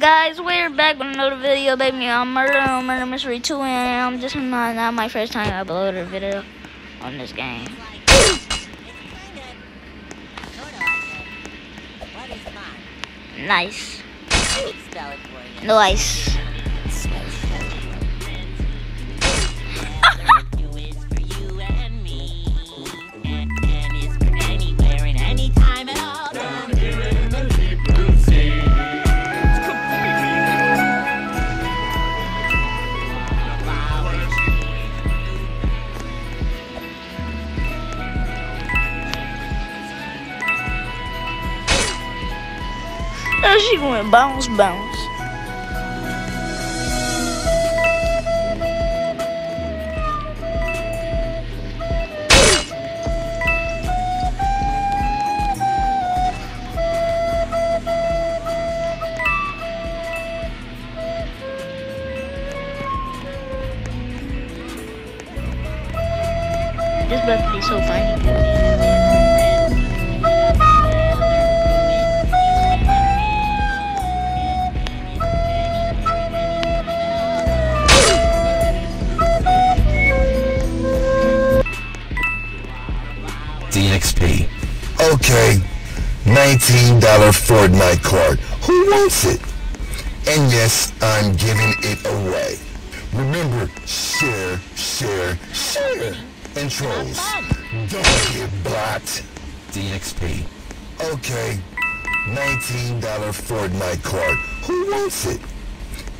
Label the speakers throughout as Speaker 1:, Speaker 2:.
Speaker 1: back with another video, baby. I'm Murder on Murder Mystery 2, and I'm just not, not my first time I uploaded a video on this game. Nice. Nice. There she went bounce, bounce. This better be so funny.
Speaker 2: DXP. Okay, $19 Fortnite card. Who wants it? And yes, I'm giving it away. Remember, share, share, share. And trolls, don't get blocked. DXP. Okay, $19 Fortnite card. Who wants it?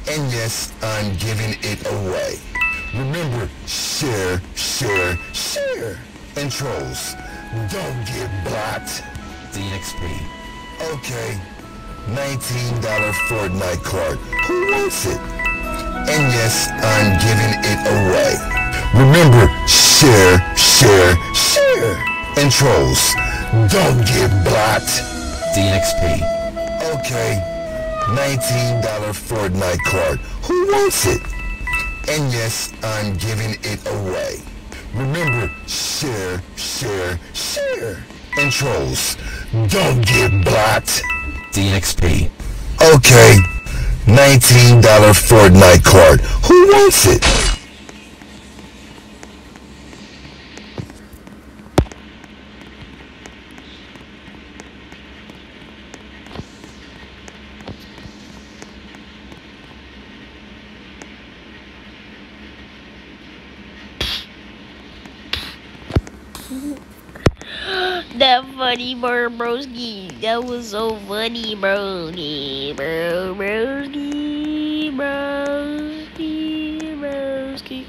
Speaker 2: And yes, I'm giving it away. Remember, share, share, share. And trolls, don't get blocked. DXP. Okay, $19 Fortnite card. Who wants it? And yes, I'm giving it away. Remember, share, share, share. And trolls, don't get blocked. DXP. Okay, $19 Fortnite card. Who wants it? And yes, I'm giving it away. Remember, share, share, share. And trolls, don't get blocked. DXP. Okay, $19 Fortnite card. Who wants it?
Speaker 1: That funny, bro, broski. That was so funny, broski, bro, broski, broski, broski.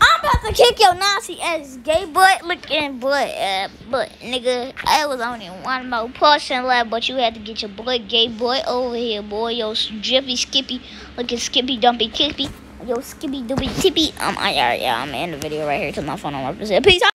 Speaker 1: I'm about to kick your Nazi ass, gay butt looking butt, uh, butt, nigga. I was only one more portion left, but you had to get your boy gay boy over here, boy. Yo, jiffy, skippy, looking skippy, dumpy, kippy. Yo, skippy, dumpy, tippy. Um, I, yeah, yeah, I'm in the video right here to my phone on my Peace out.